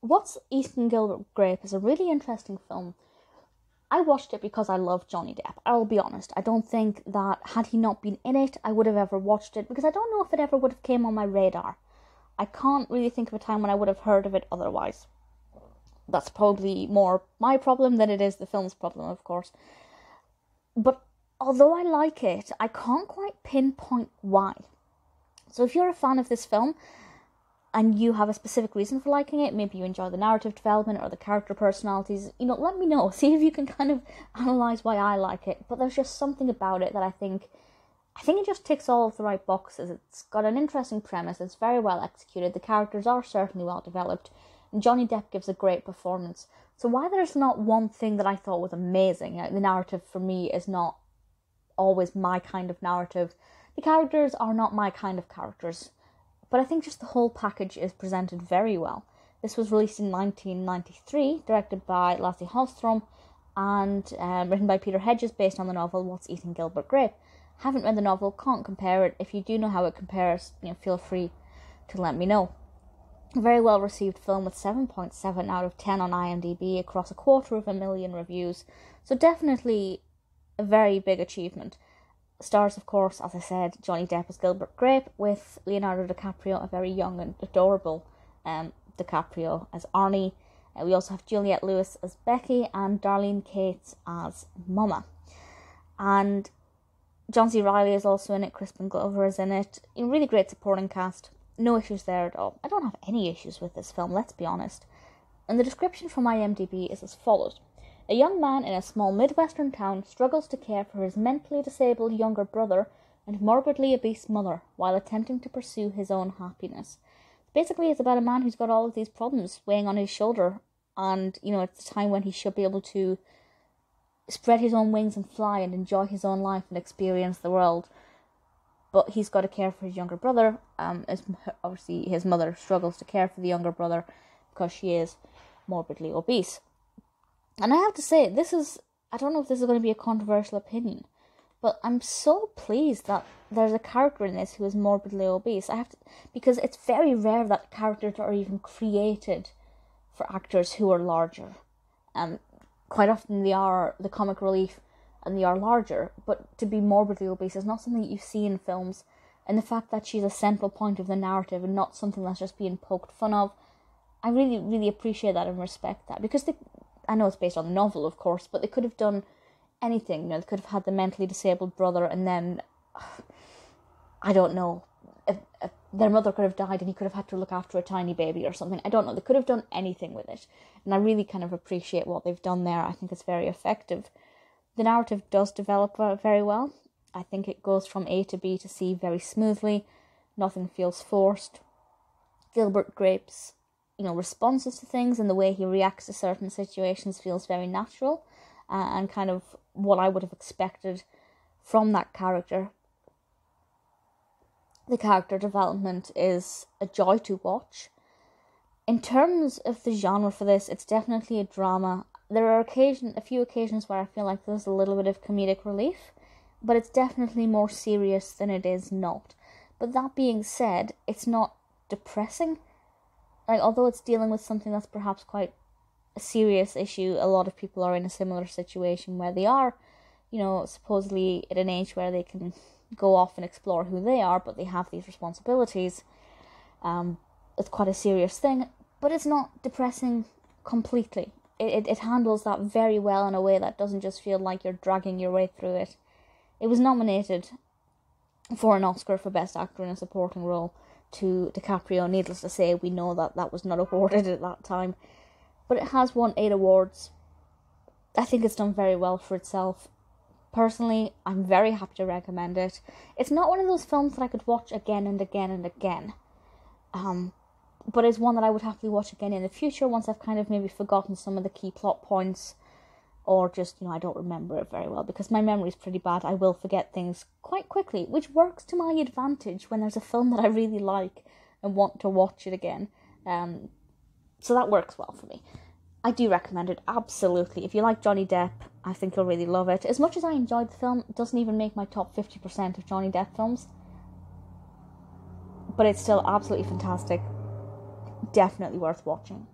What's Gilbert Grape is a really interesting film. I watched it because I love Johnny Depp. I'll be honest. I don't think that had he not been in it, I would have ever watched it because I don't know if it ever would have came on my radar. I can't really think of a time when I would have heard of it otherwise. That's probably more my problem than it is the film's problem, of course. But although I like it, I can't quite pinpoint why. So if you're a fan of this film, and you have a specific reason for liking it, maybe you enjoy the narrative development or the character personalities, you know, let me know. See if you can kind of analyze why I like it. But there's just something about it that I think I think it just ticks all of the right boxes. It's got an interesting premise, it's very well executed, the characters are certainly well developed, and Johnny Depp gives a great performance. So why there's not one thing that I thought was amazing, uh, the narrative for me is not always my kind of narrative. The characters are not my kind of characters but I think just the whole package is presented very well. This was released in 1993, directed by Lasse Hallström, and um, written by Peter Hedges, based on the novel What's Eating Gilbert Grape. Haven't read the novel, can't compare it. If you do know how it compares, you know, feel free to let me know. A very well received film with 7.7 out of 10 on IMDb across a quarter of a million reviews, so definitely a very big achievement. Stars, of course, as I said, Johnny Depp as Gilbert Grape, with Leonardo DiCaprio, a very young and adorable um, DiCaprio as Arnie. Uh, we also have Juliette Lewis as Becky and Darlene Cates as Mama. And John C. Reilly is also in it, Crispin Glover is in it. A really great supporting cast. No issues there at all. I don't have any issues with this film, let's be honest. And the description from IMDb is as follows a young man in a small Midwestern town struggles to care for his mentally disabled younger brother and morbidly obese mother while attempting to pursue his own happiness. Basically, it's about a man who's got all of these problems weighing on his shoulder, and you know, it's a time when he should be able to spread his own wings and fly and enjoy his own life and experience the world. But he's got to care for his younger brother. Um, as obviously his mother struggles to care for the younger brother because she is morbidly obese. And I have to say, this is, I don't know if this is going to be a controversial opinion, but I'm so pleased that there's a character in this who is morbidly obese. I have to, because it's very rare that characters are even created for actors who are larger. Um, quite often they are the comic relief and they are larger, but to be morbidly obese is not something that you see in films. And the fact that she's a central point of the narrative and not something that's just being poked fun of, I really, really appreciate that and respect that because the I know it's based on the novel, of course, but they could have done anything. You know, they could have had the mentally disabled brother, and then I don't know. If, if their mother could have died, and he could have had to look after a tiny baby or something. I don't know. They could have done anything with it, and I really kind of appreciate what they've done there. I think it's very effective. The narrative does develop very well. I think it goes from A to B to C very smoothly. Nothing feels forced. Gilbert Grape's you know responses to things and the way he reacts to certain situations feels very natural uh, and kind of what I would have expected from that character. The character development is a joy to watch. In terms of the genre for this, it's definitely a drama. There are occasion a few occasions where I feel like there's a little bit of comedic relief, but it's definitely more serious than it is not. But that being said, it's not depressing like although it's dealing with something that's perhaps quite a serious issue, a lot of people are in a similar situation where they are, you know, supposedly at an age where they can go off and explore who they are, but they have these responsibilities. Um, it's quite a serious thing, but it's not depressing completely. It, it, it handles that very well in a way that doesn't just feel like you're dragging your way through it. It was nominated for an Oscar for Best Actor in a Supporting Role, to DiCaprio. Needless to say, we know that that was not awarded at that time, but it has won eight awards. I think it's done very well for itself. Personally, I'm very happy to recommend it. It's not one of those films that I could watch again and again and again. Um, but it's one that I would happily watch again in the future once I've kind of maybe forgotten some of the key plot points or just, you know, I don't remember it very well because my memory is pretty bad. I will forget things quite quickly, which works to my advantage when there's a film that I really like and want to watch it again. Um, so that works well for me. I do recommend it, absolutely. If you like Johnny Depp, I think you'll really love it. As much as I enjoyed the film, it doesn't even make my top 50% of Johnny Depp films. But it's still absolutely fantastic. Definitely worth watching.